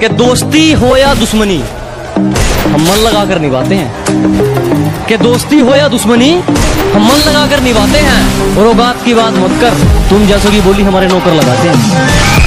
कि दोस्ती हो या दुश्मनी, हम मन लगा कर निभाते हैं। कि दोस्ती हो या दुश्मनी, हम मन लगा कर निभाते हैं। और वो बात की बात मत कर, तुम जैसों की बोली हमारे नौकर लगाते हैं।